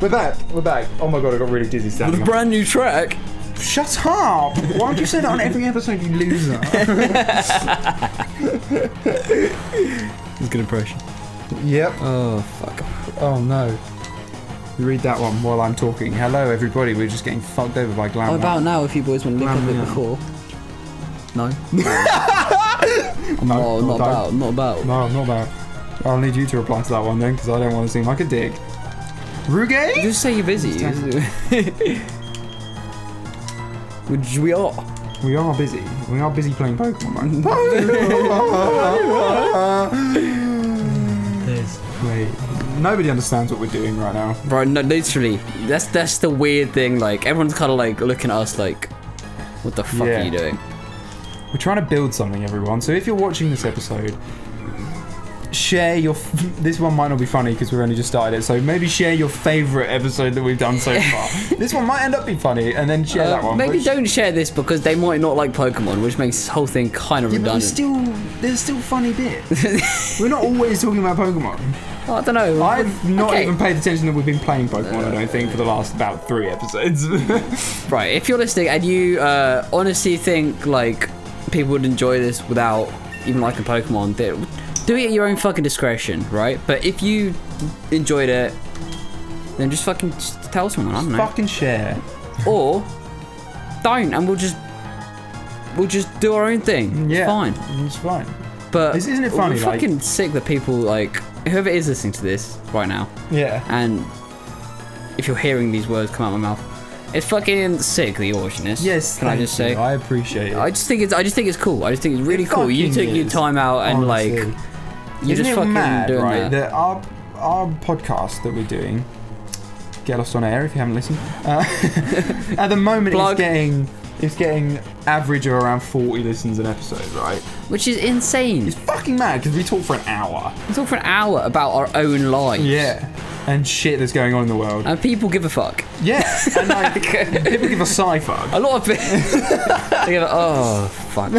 We're back. We're back. Oh my god, I got really dizzy With standing a up. brand new track. Shut up! Why don't you say that on every episode, you loser? That's a good impression. yep. Oh, fuck. Oh no. Read that one while I'm talking. Hello, everybody. We're just getting fucked over by Glam. What about now if you boys want to look at it me before? No? No, oh, not about, not about. No, I'm not about. I'll need you to reply to that one then, because I don't want to seem like a dick. Ruge? Just say you're busy. Which we are. We are busy. We are busy playing Pokemon. Right? Wait. Nobody understands what we're doing right now. Bro, no, literally. That's that's the weird thing. Like, everyone's kind of like looking at us like, what the fuck Yeah. are you doing? We're trying to build something, everyone. So if you're watching this episode, share your. F- this one might not be funny because we've only just started it. So maybe share your favorite episode that we've done so far. this one might end up being funny, and then share that Uh, one. maybe don't share this because they might not like Pokemon, which makes this whole thing kind of Yeah, redundant. still there's still funny bits. We're not always talking about Pokemon. I don't know. I've not Okay. even paid attention that we've been playing Pokemon. I don't think for the last about three episodes. Right, if you're listening and you uh, honestly think like people would enjoy this without even liking Pokemon, then do it at your own fucking discretion, right? But if you enjoyed it, then just fucking just tell someone. I don't know, Fucking share. or don't, and we'll just we'll just do our own thing. It's fine. It's fine. But Isn't- it funny, We're like- fucking sick that people like whoever is listening to this right now, Yeah. and if you're hearing these words come out of my mouth, it's fucking sick the awesomeness. Yes. can I just you. say? I appreciate it. I just think it's I just think it's cool. I just think it's really It cool. You took your time out and Honestly. like you're Isn't just it fucking mad, doing right? that. our our podcast that we're doing, get lost on air if you haven't listened. Uh, at the moment, Plug. it's getting it's getting average of around forty listens an episode, right? Which is insane. It's fucking mad because we talk for an hour. We talk for an hour about our own lives. Yeah. And shit that's going on in the world. And people give a fuck. Yeah. And like people give a sci fuck. A lot of people. they give a, oh fuck.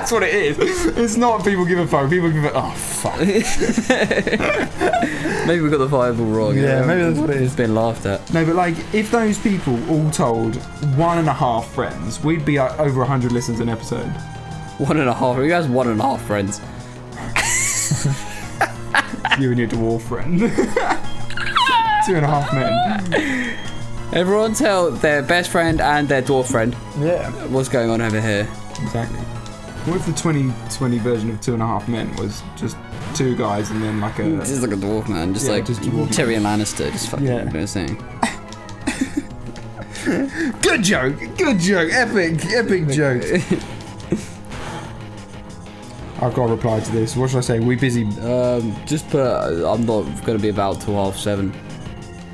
That's what it is. It's not people give a fuck. People give a oh fuck. Maybe we got the Bible wrong. Yeah, maybe that's what it is. It's been laughed at. No, but like if those people all told one and a half friends, we'd be uh, over hundred listens an episode. One and a half. You guys one and a half friends. You and your dwarf friend. Two and a half men. Everyone tell their best friend and their dwarf friend Yeah. what's going on over here. Exactly. What if the 2020 version of Two and a Half Men was just two guys and then like a Just like a dwarf man, just Yeah, like just. Tyrion Lannister, just fucking Yeah. thing. good joke, good joke, epic, epic joke. I've got a reply to this. What should I say? We busy. Um, just put. I'm not gonna be about till half seven.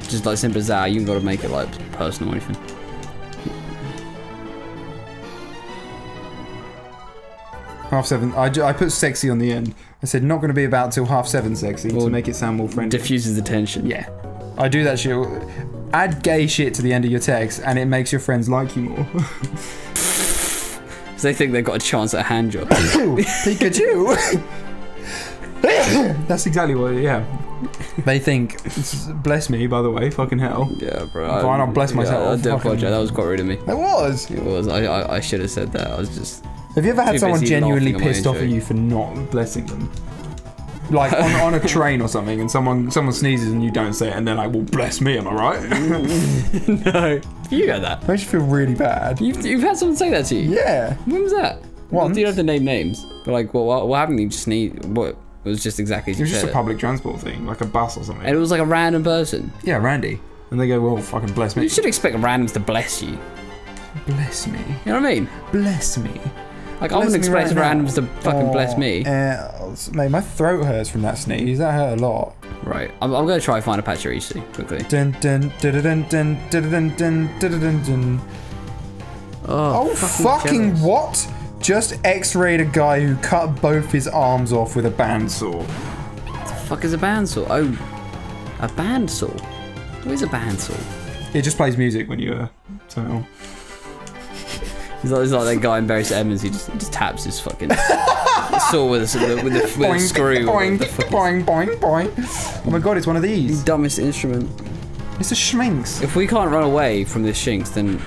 Just like simple as that. You ain't gotta make it like personal or anything. Half seven. I, I put sexy on the end. I said not going to be about till half seven sexy Well, to make it sound more friendly. Diffuses the tension. yeah. I do that shit. Add gay shit to the end of your text and it makes your friends like you more. They think they've got a chance at a hand job. Pikachu! That's exactly what, yeah. They think, bless me, by the way, fucking hell. yeah, bro. Why not bless myself? Yeah, I do apologize. That was got rid of me. It was. It was. I. I, I should have said that. I was just. Have you ever had someone genuinely laughing at my pissed off at you for not blessing them? Like on, on a train or something, and someone someone sneezes and you don't say it, and they're like, "Well, bless me, am I right?" no. You had that. Makes you feel really bad. You've, you've had someone say that to you. Yeah. When was that? Well, Once. you don't have to name names. But like, what? What, what happened? You just need. What? It was just exactly. as It was you just a public transport thing, like a bus or something. And it was like a random person. yeah, Randy. And they go, "Well, fucking bless me." You should expect randoms to bless you. Bless me. You know what I mean? Bless me. Like I Bless wouldn't me expect right now. randoms to fucking bless Oh, me. Uh, mate, my throat hurts from that sneeze. That hurt a lot. Right. I'm, I'm gonna try and find a patch of Isu quickly. Dun dun dun dun dun dun dun dun dun dun dun. Oh, Oh, fucking jealous. what? Just x-rayed a guy who cut both his arms off with a bandsaw. What the fuck is a bandsaw? Oh, a bandsaw. What is a bandsaw? It just plays music when you uh, turn it on. It's like, it's like that guy in Barry Evans who just, just taps his fucking saw with a, with a, with a, a screw. boing, the boing, boing, boing. Oh my god, it's one of these. Dumbest instrument. It's a Schminks. If we can't run away from this Shinx, then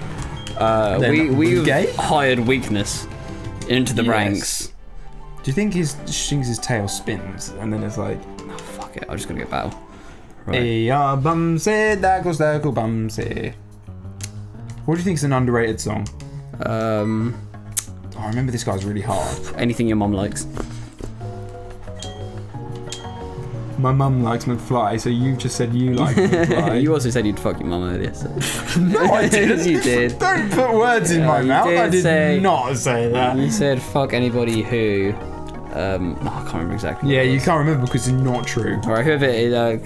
uh, Then we we we've gay? hired weakness into the Yes. ranks. Do you think his Shinx' tail spins and then it's like, Oh, fuck it, I'm just gonna get battle. Right. Hey, bumsy, dackle, stackle, bumsy. What do you think is an underrated song? Um, Oh, I remember this guy's really hard. anything your mom likes. My mum likes McFly, so you just said you like McFly. you also said you'd fuck your mum earlier. So. no, I didn't. you did. Don't put words in Yeah, my you mouth. I did did say- not say that. You said fuck anybody who. Um, no, I can't remember exactly. Yeah, you can't remember because it's not true. All right, whoever, it uh,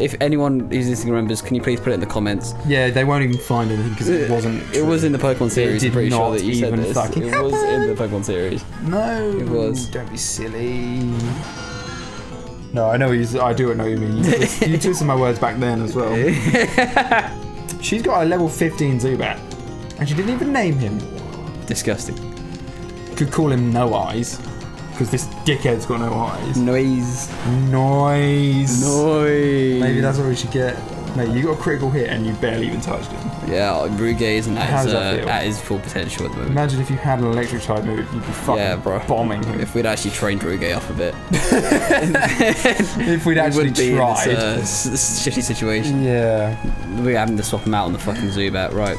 if anyone who's listening remembers, can you please put it in the comments? Yeah, they won't even find anything because it wasn't. It was in the Pokemon series. did I'm pretty sure not that you said even this. fucking It was in the Pokemon series. No, It was. Don't be silly. No, I know what you. I do know what you mean. You, twist- you twisted my words back then as well. She's got a level 15 Zubat, and she didn't even name him. Disgusting. Could call him No Eyes, because this dickhead's got no eyes. Noise. Noise. Noise. Maybe that's what we should get. Mate, you got a critical hit and you barely even touched him. Yeah, Ruge isn't at his, uh, at his full potential at the moment. Imagine if you had an electric type move, you'd be fucking Yeah, bro. bombing him. If we'd actually trained Ruge off a bit, If we'd actually be tried. in this uh, shitty situation. Yeah. We're having to swap him out on the fucking Zubat, right?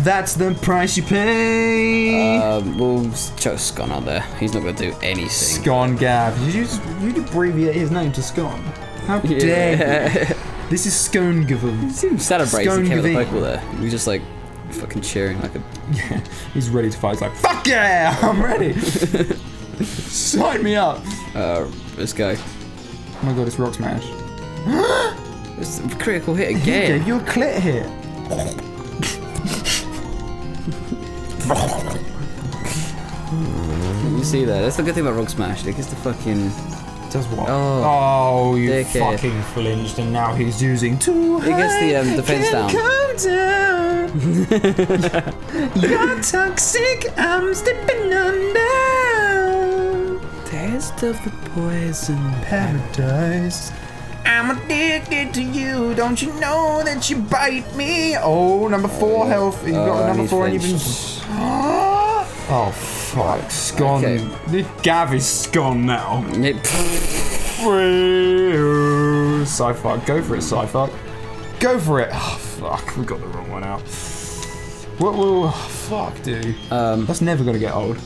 That's the price you pay. Um, we'll chuck Scon out there. He's not going to do anything. Scon Gav. Did you just you'd abbreviate his name to Scon? How dare you? This is Scone Given. He seemed celebrating Scone he came with the Gavin. Pokeball there. He was just like fucking cheering like a. Yeah, he's ready to fight. He's like, fuck yeah, I'm ready. Sign me up. Uh, let's go. Oh my god, it's Rock Smash. It's a critical hit He again. you a clit hit. You see that? That's the good thing about Rock Smash. Like, it's the fucking. Does what? Oh, Oh, you dickhead. fucking flinched, and now he's using two. It gets the, um, defense down. down. You're toxic. I'm stepping on down. Taste of the poison. Paradise. I'm addicted to you. Don't you know that you bite me? Oh, number four health. You got Oh, number four, and you've been. Oh fuck, Scon. Okay. This Gav is gone now. Sci-fi, go for it, sci-fi. Go for it. Oh, fuck, we got the wrong one out. What will? fuck, dude. um, That's never gonna get old.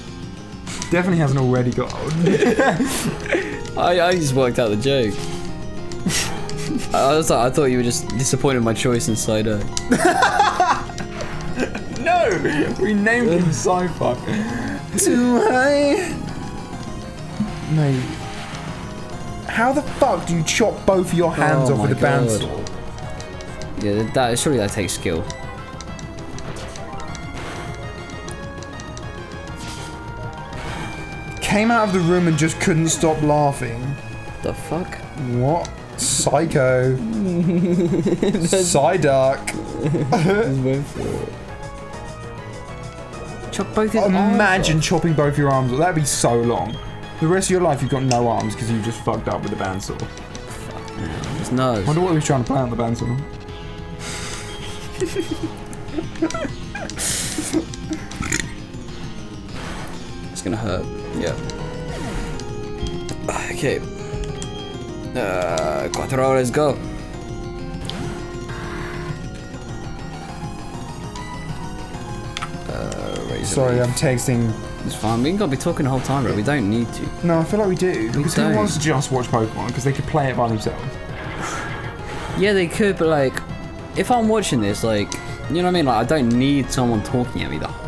Definitely hasn't already got old. I, I just worked out the joke. I was like, I thought you were just disappointed in my choice in Cider. no, we named him sci-fi. Too high. Mate, how the fuck do you chop both your hands Oh off with a bandsaw? Yeah, that surely that takes skill. Came out of the room and just couldn't stop laughing. The fuck? What? Psycho. Psyduck. Chop both his arms Imagine off. chopping both your arms off. That'd be so long. The rest of your life you've got no arms because you just fucked up with the bandsaw. His nose. Wonder what he was trying to play on the bandsaw. It's gonna hurt. Yeah. Okay. Uh, cuatro, let's go. Uh, Sorry. I'm texting. It's fine. We ain't gotta be talking the whole time, bro. We don't need to. No, I feel like we do. Because who don't. wants to just watch Pokemon? Because they could play it by themselves. Yeah, they could, but like, if I'm watching this, like, you know what I mean? Like, I don't need someone talking at me the whole.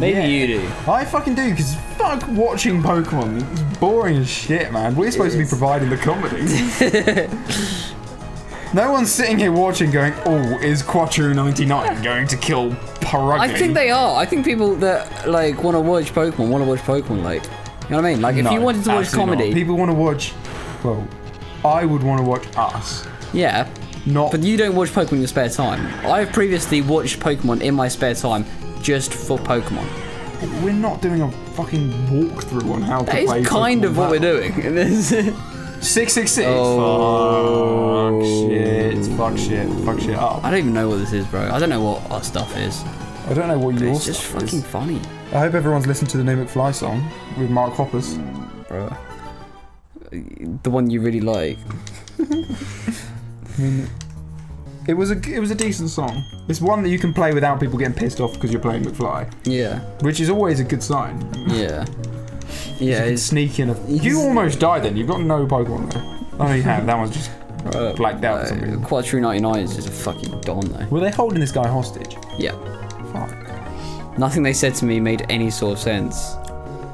Maybe Yeah. you do. I fucking do, because fuck watching Pokemon. It's boring as shit, man. We're supposed to be providing the comedy. no one's sitting here watching going, oh, is Quattro 99 going to kill Paragon? I think they are. I think people that like want to watch Pokemon want to watch Pokemon. Like, you know what I mean? Like, if No, you wanted to watch absolutely not. comedy, People want to watch, well, I would want to watch us. yeah, Not but you don't watch Pokemon in your spare time. I've previously watched Pokemon in my spare time just for Pokemon. we're not doing a fucking walkthrough on how to That is play. kind Pokemon of what we're doing. Six six six. Oh. Fuck shit. fuck shit, fuck shit up. I don't even know what this is, bro. I don't know what our stuff is. I don't know what your it's just fucking is. funny, I hope everyone's listened to the new McFly song with Mark Hoppus. bro. The one you really like. I mean, it was a it was a decent song. It's one that you can play without people getting pissed off because you're playing McFly, Yeah, which is always a good sign. yeah, yeah. It's sneak in a. You almost died then. You've got no Pokemon there. Oh, you have. That one's just. uh, blacked out for some uh, reason. Quattro 99 is just a fucking don, though. Were they holding this guy hostage? Yeah. Fuck. Nothing they said to me made any sort of sense.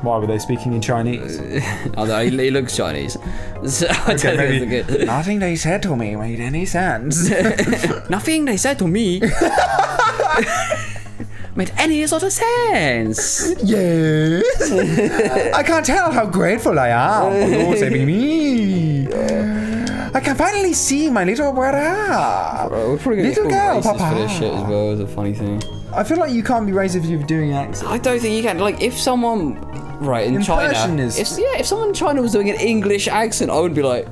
Why were they speaking in Chinese? Oh, Although he, he looks Chinese. So I Okay, don't think it's good. Nothing they said to me made any sense. Nothing they said to me made any sort of sense. yes. I can't tell how grateful I am for saving me. I can finally see my little brother. Bro, Little girl, papa. for this shit as well. Is a funny thing. I feel like you can't be racist if you're doing an accent. I don't think you can. Like, if someone, right in In China, is- if yeah, if someone in China was doing an English accent, I would be like,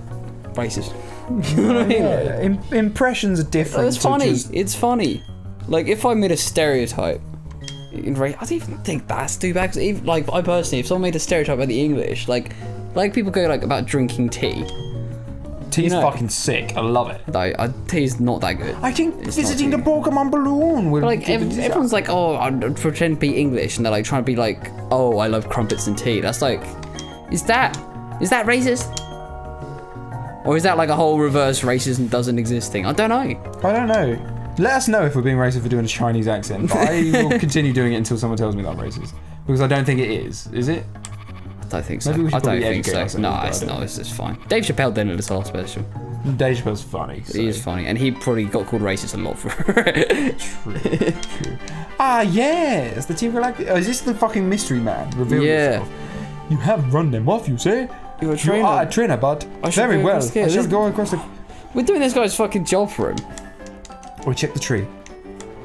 racist. you know what I mean? Yeah, im- impressions are different. It's funny. just- It's funny. Like if I made a stereotype in race, I don't even think that's too bad. 'cause even, like I personally, if someone made a stereotype about the English, like like people go like about drinking tea. Tea's know- fucking sick. I love it. Like I, tea's not that good. I think It's visiting the Pokemon balloon will But like ev- everyone's like, oh, I pretend to be English, and they're like trying to be like, oh, I love crumpets and tea. That's like, is that is that racist? Or is that like a whole reverse racism doesn't exist thing? I don't know. I don't know. Let us know if we're being racist for doing a Chinese accent. But I will continue doing it until someone tells me that I'm racist. Because I don't think it is. Is it? I don't think so. Maybe we should I don't think so. No, it's it. no, it's fine. Dave Chappelle did it in his last special. Dave Chappelle's funny. So. He is funny, and he probably got called racist a lot for it. True, true. Ah, yes! The Team Galactic. Oh, is this the fucking mystery man? Revealed Yeah. himself. You have run them off, you say? You're a You trainer. are a trainer, but very well. I shall This- go across the. We're doing this guy's fucking job for him. Oh, check the tree.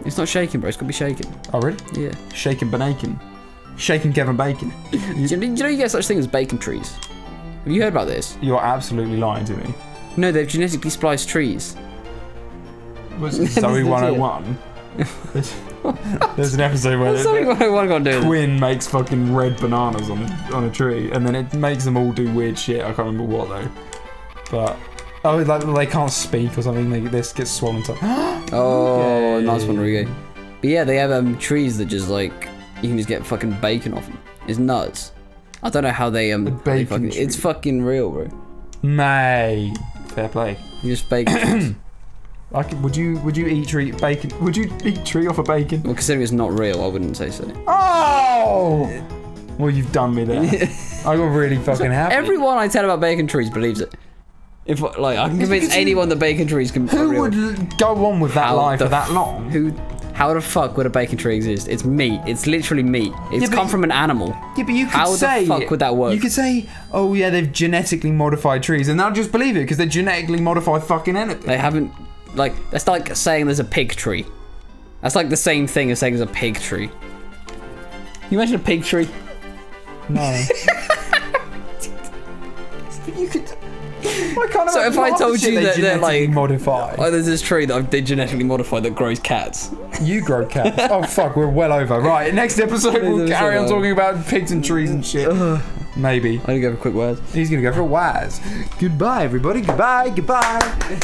It's not shaking, bro. It's gonna be shaking. Oh, really? Yeah. Shaking Bacon. Shaking Kevin Bacon. Do you, do you know you get such things as bacon trees? Have you heard about this? You're absolutely lying to me. No, they've genetically spliced trees. Was it Zoey 101? There's, there's an episode where That's something I want to do. Quinn makes fucking red bananas on a, on a tree, and then it makes them all do weird shit. I can't remember what though. But oh, like they can't speak or something. They this gets swollen to. Oh, Yay. nice one, Rodrigo. But yeah, they have um, trees that just like you can just get fucking bacon off them. It's nuts. I don't know how they um. The they bacon fucking, tree. it's fucking real, bro. May fair play. You just bacon. trees. I could, would you would you eat tree bacon? Would you eat tree off a bacon? well, considering it's not real, I wouldn't say so. Oh! Well, you've done me there. I got really fucking happy. Everyone I tell about bacon trees believes it. If like I can convince because you- anyone that bacon trees can. are Who real. would go on with that How life the for that long? Who? How the fuck would a bacon tree exist? It's meat. It's literally meat. It's Yeah, come from an animal. Yeah, but you could How the say fuck would that work? You could say, "Oh yeah, they've genetically modified trees," and they'll just believe it because they're genetically modify fucking anything. They haven't. Like that's like saying there's a pig tree. That's like the same thing as saying there's a pig tree. You imagine a pig tree? No. you could. I can't So if I told you that they're, genetically like- modify, Oh, there's this tree that I've they genetically modified that grows cats. You grow cats. oh fuck, we're well over. Right, next episode we'll carry on uh, talking about pigs and trees and shit. Uh, Maybe I'm gonna go for a quick word. he's gonna go for a wise. Goodbye, everybody. Goodbye. Goodbye.